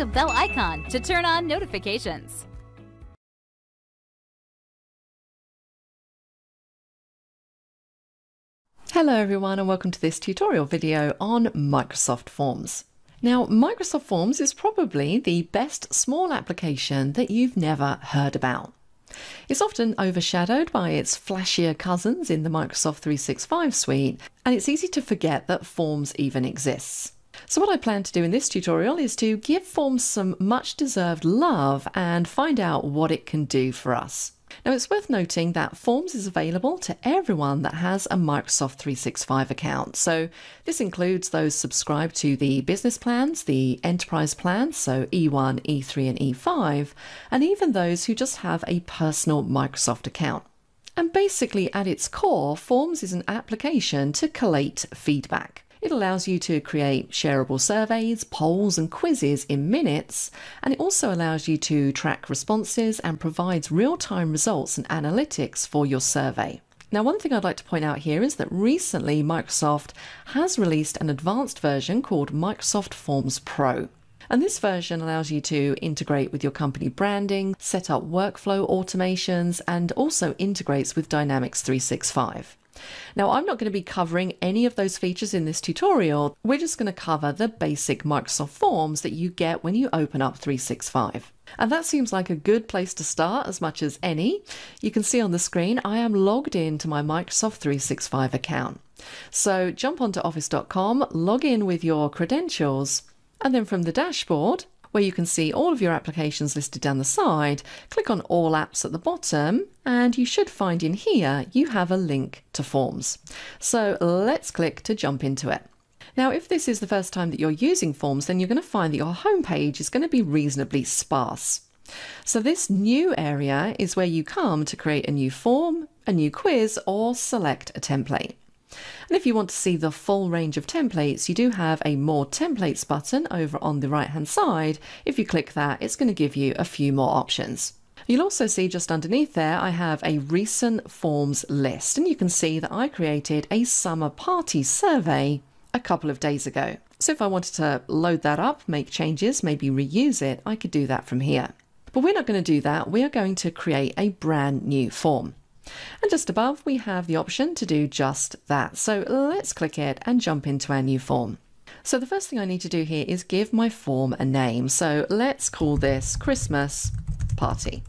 the bell icon to turn on notifications. Hello everyone and welcome to this tutorial video on Microsoft Forms. Now Microsoft Forms is probably the best small application that you've never heard about. It's often overshadowed by its flashier cousins in the Microsoft 365 suite and it's easy to forget that Forms even exists. So what I plan to do in this tutorial is to give Forms some much deserved love and find out what it can do for us. Now, it's worth noting that Forms is available to everyone that has a Microsoft 365 account. So, this includes those subscribed to the business plans, the enterprise plans, so E1, E3, and E5, and even those who just have a personal Microsoft account. And basically, at its core, Forms is an application to collate feedback. It allows you to create shareable surveys, polls, and quizzes in minutes, and it also allows you to track responses and provides real time results and analytics for your survey. Now, one thing I'd like to point out here is that recently Microsoft has released an advanced version called Microsoft Forms Pro. And this version allows you to integrate with your company branding, set up workflow automations, and also integrates with Dynamics 365. Now, I'm not going to be covering any of those features in this tutorial. We're just going to cover the basic Microsoft Forms that you get when you open up 365. And that seems like a good place to start as much as any. You can see on the screen I am logged in to my Microsoft 365 account. So jump onto office.com, log in with your credentials, and then from the dashboard, where you can see all of your applications listed down the side, click on All Apps at the bottom, and you should find in here you have a link to Forms. So let's click to jump into it. Now, if this is the first time that you're using Forms, then you're going to find that your homepage is going to be reasonably sparse. So this new area is where you come to create a new form, a new quiz, or select a template. And if you want to see the full range of templates, you do have a More Templates button over on the right hand side. If you click that, it's going to give you a few more options. You'll also see just underneath there, I have a recent forms list, and you can see that I created a summer party survey a couple of days ago. So if I wanted to load that up, make changes, maybe reuse it, I could do that from here. But we're not going to do that. We are going to create a brand new form. And just above, we have the option to do just that. So let's click it and jump into our new form. So the first thing I need to do here is give my form a name. So let's call this Christmas Party.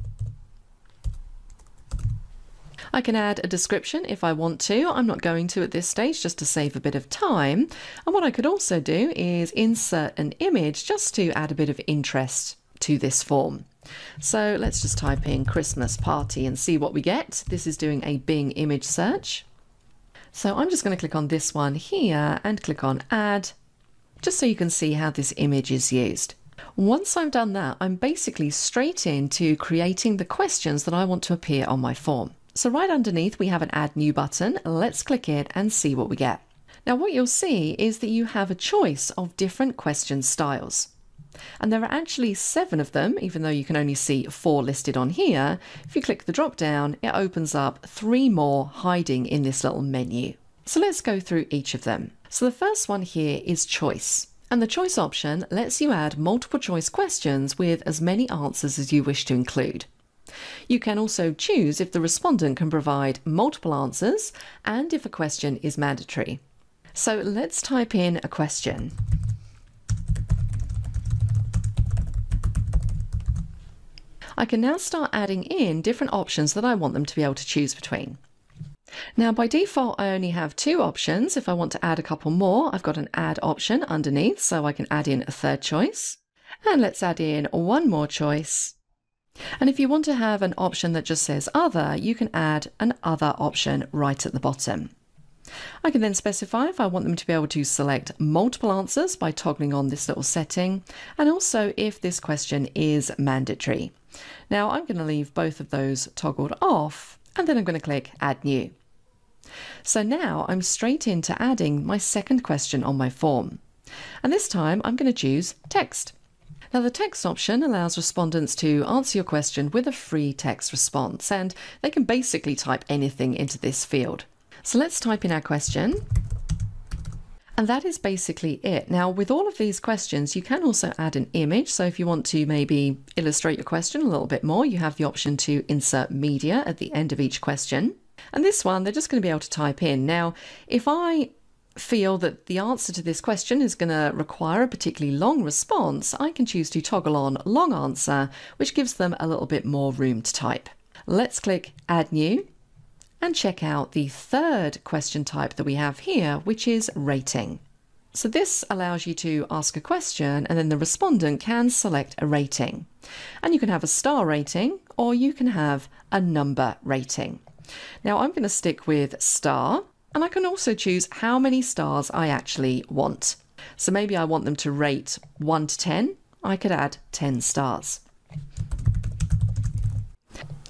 I can add a description if I want to. I'm not going to at this stage just to save a bit of time. And what I could also do is insert an image just to add a bit of interest to this form. So let's just type in Christmas party and see what we get. This is doing a Bing image search. So I'm just going to click on this one here and click on add, just so you can see how this image is used. Once I've done that, I'm basically straight into creating the questions that I want to appear on my form. So right underneath we have an add new button. Let's click it and see what we get. Now what you'll see is that you have a choice of different question styles. And there are actually seven of them, even though you can only see four listed on here. If you click the drop down, it opens up three more hiding in this little menu. So let's go through each of them. So the first one here is choice. And the choice option lets you add multiple choice questions with as many answers as you wish to include. You can also choose if the respondent can provide multiple answers and if a question is mandatory. So let's type in a question. I can now start adding in different options that I want them to be able to choose between. Now by default I only have two options. If I want to add a couple more I've got an add option underneath so I can add in a third choice. And let's add in one more choice. And if you want to have an option that just says other, you can add an other option right at the bottom. I can then specify if I want them to be able to select multiple answers by toggling on this little setting, and also if this question is mandatory. Now I'm going to leave both of those toggled off and then I'm going to click add new. So now I'm straight into adding my second question on my form. And this time I'm going to choose text. Now the text option allows respondents to answer your question with a free text response and they can basically type anything into this field. So let's type in our question. And that is basically it. Now, with all of these questions, you can also add an image. So if you want to maybe illustrate your question a little bit more, you have the option to insert media at the end of each question. And this one, they're just going to be able to type in. Now, if I feel that the answer to this question is going to require a particularly long response, I can choose to toggle on long answer, which gives them a little bit more room to type. Let's click add new and check out the third question type that we have here, which is rating. So this allows you to ask a question and then the respondent can select a rating. And you can have a star rating or you can have a number rating. Now I'm going to stick with star and I can also choose how many stars I actually want. So maybe I want them to rate 1 to 10, I could add 10 stars.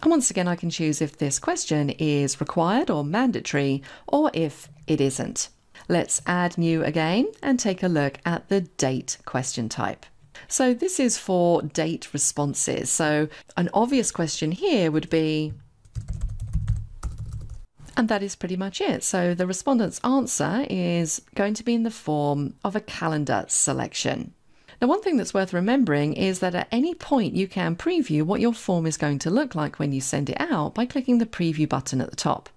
And once again, I can choose if this question is required or mandatory, or if it isn't. Let's add new again and take a look at the date question type. So this is for date responses. So an obvious question here would be, and that is pretty much it. So the respondent's answer is going to be in the form of a calendar selection. Now, one thing that's worth remembering is that at any point you can preview what your form is going to look like when you send it out by clicking the preview button at the top.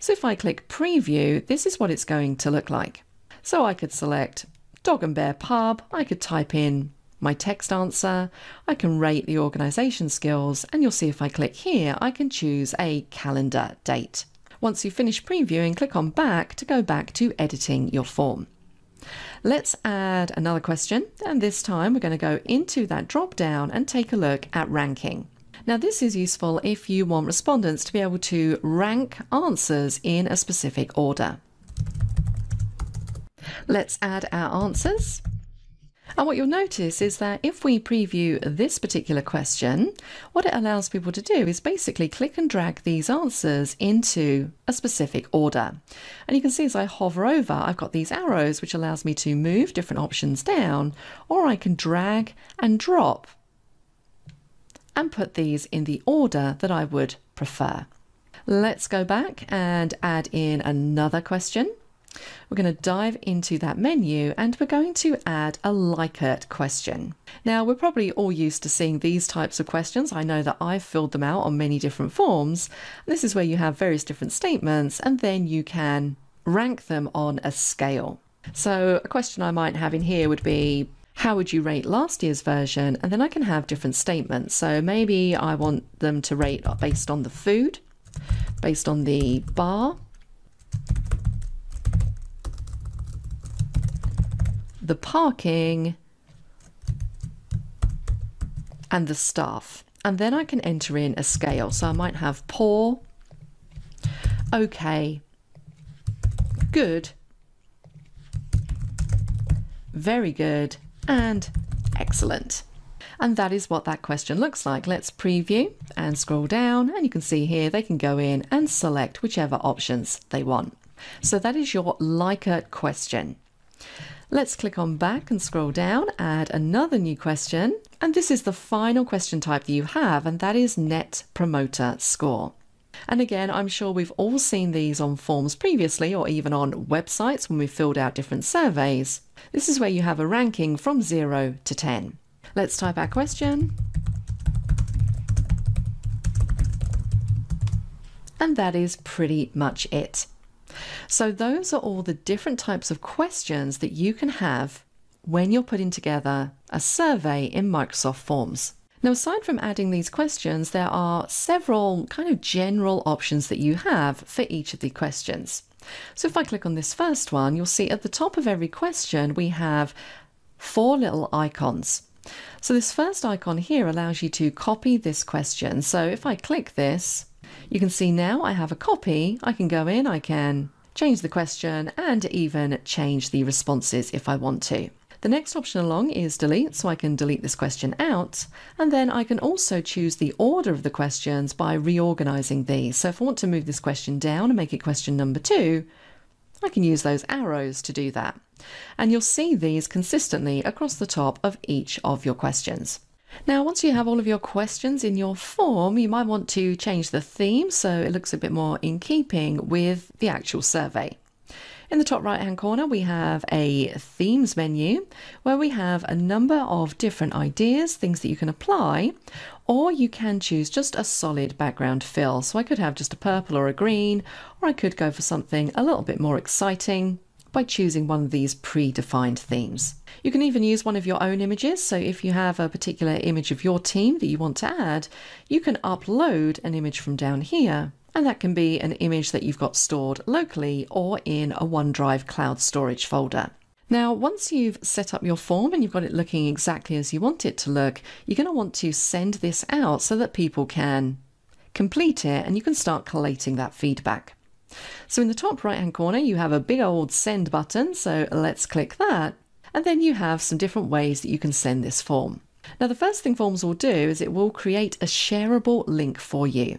So if I click preview, this is what it's going to look like. So I could select dog and bear pub, I could type in my text answer, I can rate the organisation skills, and you'll see if I click here, I can choose a calendar date. Once you finish previewing, click on back to go back to editing your form. Let's add another question, and this time we're going to go into that drop down and take a look at ranking. Now, this is useful if you want respondents to be able to rank answers in a specific order. Let's add our answers. And what you'll notice is that if we preview this particular question, what it allows people to do is basically click and drag these answers into a specific order. And you can see as I hover over, I've got these arrows which allows me to move different options down, or I can drag and drop and put these in the order that I would prefer. Let's go back and add in another question. We're going to dive into that menu and we're going to add a Likert question. Now, we're probably all used to seeing these types of questions. I know that I've filled them out on many different forms. This is where you have various different statements and then you can rank them on a scale. So, a question I might have in here would be how would you rate last year's version? And then I can have different statements. So maybe I want them to rate based on the food, based on the bar, the parking, and the staff. And then I can enter in a scale. So I might have poor, okay, good, very good, and excellent. And that is what that question looks like. Let's preview and scroll down and you can see here they can go in and select whichever options they want. So that is your Likert question. Let's click on back and scroll down, add another new question. And this is the final question type that you have, and that is Net Promoter Score. And again, I'm sure we've all seen these on forms previously or even on websites when we've filled out different surveys. This is where you have a ranking from 0 to 10. Let's type our question. And that is pretty much it. So those are all the different types of questions that you can have when you're putting together a survey in Microsoft Forms. Now, aside from adding these questions, there are several kind of general options that you have for each of the questions. So if I click on this first one, you'll see at the top of every question, we have four little icons. So this first icon here allows you to copy this question. So if I click this, you can see now I have a copy. I can go in, I can change the question and even change the responses if I want to. The next option along is delete, so I can delete this question out. And then I can also choose the order of the questions by reorganizing these. So if I want to move this question down and make it question number two, I can use those arrows to do that. And you'll see these consistently across the top of each of your questions. Now, once you have all of your questions in your form, you might want to change the theme so it looks a bit more in keeping with the actual survey. In the top right hand corner, we have a themes menu where we have a number of different ideas, things that you can apply, or you can choose just a solid background fill. So I could have just a purple or a green, or I could go for something a little bit more exciting by choosing one of these predefined themes. You can even use one of your own images. So if you have a particular image of your team that you want to add, you can upload an image from down here and that can be an image that you've got stored locally or in a OneDrive cloud storage folder. Now, once you've set up your form and you've got it looking exactly as you want it to look, you're going to want to send this out so that people can complete it and you can start collating that feedback. So in the top right hand corner, you have a big old send button. So let's click that. And then you have some different ways that you can send this form. Now, the first thing Forms will do is it will create a shareable link for you.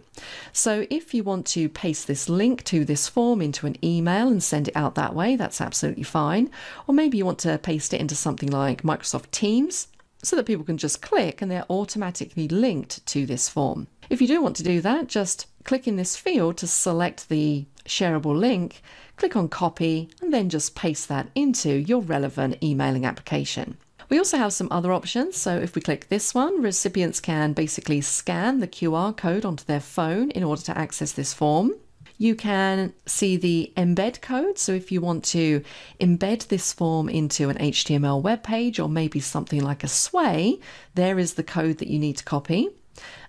So, if you want to paste this link to this form into an email and send it out that way, that's absolutely fine. Or maybe you want to paste it into something like Microsoft Teams so that people can just click and they're automatically linked to this form. If you do want to do that, just click in this field to select the shareable link, click on copy, and then just paste that into your relevant emailing application. We also have some other options. So if we click this one, recipients can basically scan the QR code onto their phone in order to access this form. You can see the embed code. So if you want to embed this form into an HTML web page or maybe something like a Sway, there is the code that you need to copy.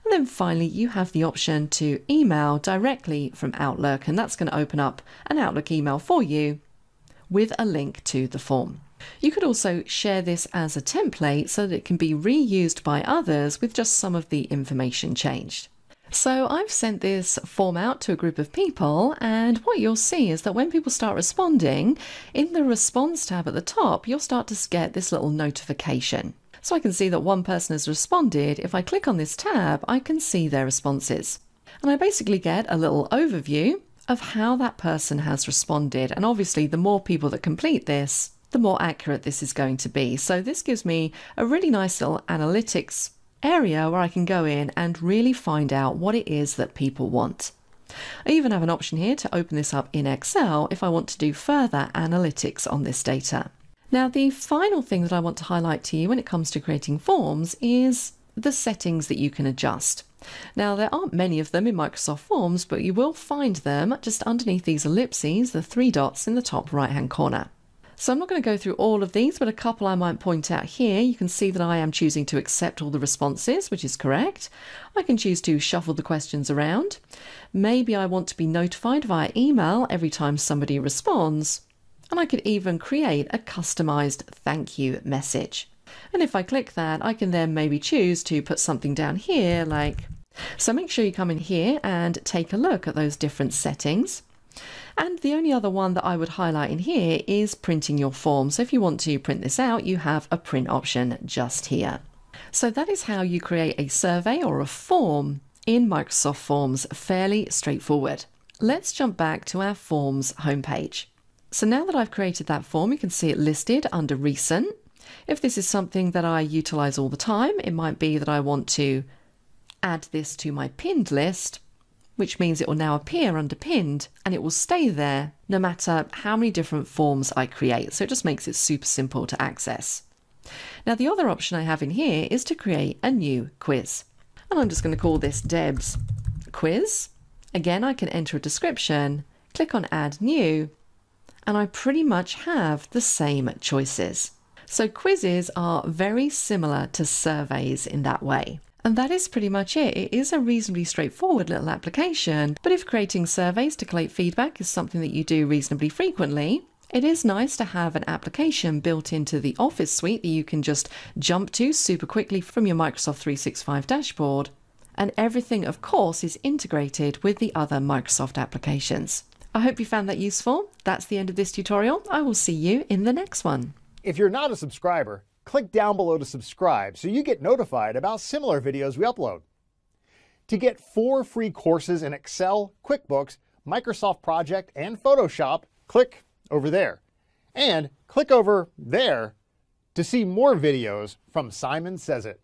And then finally, you have the option to email directly from Outlook, and that's going to open up an Outlook email for you with a link to the form. You could also share this as a template so that it can be reused by others with just some of the information changed. So I've sent this form out to a group of people, and what you'll see is that when people start responding, in the response tab at the top, you'll start to get this little notification. So I can see that one person has responded. If I click on this tab, I can see their responses. And I basically get a little overview of how that person has responded. And obviously, the more people that complete this, the more accurate this is going to be. So this gives me a really nice little analytics area where I can go in and really find out what it is that people want. I even have an option here to open this up in Excel if I want to do further analytics on this data. Now, the final thing that I want to highlight to you when it comes to creating forms is the settings that you can adjust. Now, there aren't many of them in Microsoft Forms, but you will find them just underneath these ellipses, the three dots in the top right hand corner. So I'm not going to go through all of these, but a couple I might point out here. You can see that I am choosing to accept all the responses, which is correct. I can choose to shuffle the questions around. Maybe I want to be notified via email every time somebody responds. And I could even create a customized thank you message. And if I click that, I can then maybe choose to put something down here like, so make sure you come in here and take a look at those different settings. And the only other one that I would highlight in here is printing your form. So if you want to print this out, you have a print option just here. So that is how you create a survey or a form in Microsoft Forms, fairly straightforward. Let's jump back to our Forms homepage. So now that I've created that form, you can see it listed under Recent. If this is something that I utilize all the time, it might be that I want to add this to my pinned list which means it will now appear under pinned and it will stay there no matter how many different forms I create. So it just makes it super simple to access. Now the other option I have in here is to create a new quiz. And I'm just going to call this Deb's quiz. Again, I can enter a description, click on add new, and I pretty much have the same choices. So quizzes are very similar to surveys in that way. And that is pretty much it. It is a reasonably straightforward little application, but if creating surveys to collate feedback is something that you do reasonably frequently, it is nice to have an application built into the Office suite that you can just jump to super quickly from your Microsoft 365 dashboard. And everything, of course, is integrated with the other Microsoft applications. I hope you found that useful. That's the end of this tutorial. I will see you in the next one. If you're not a subscriber, click down below to subscribe so you get notified about similar videos we upload. To get four free courses in Excel, QuickBooks, Microsoft Project, and Photoshop, click over there. And click over there to see more videos from Simon Sez IT.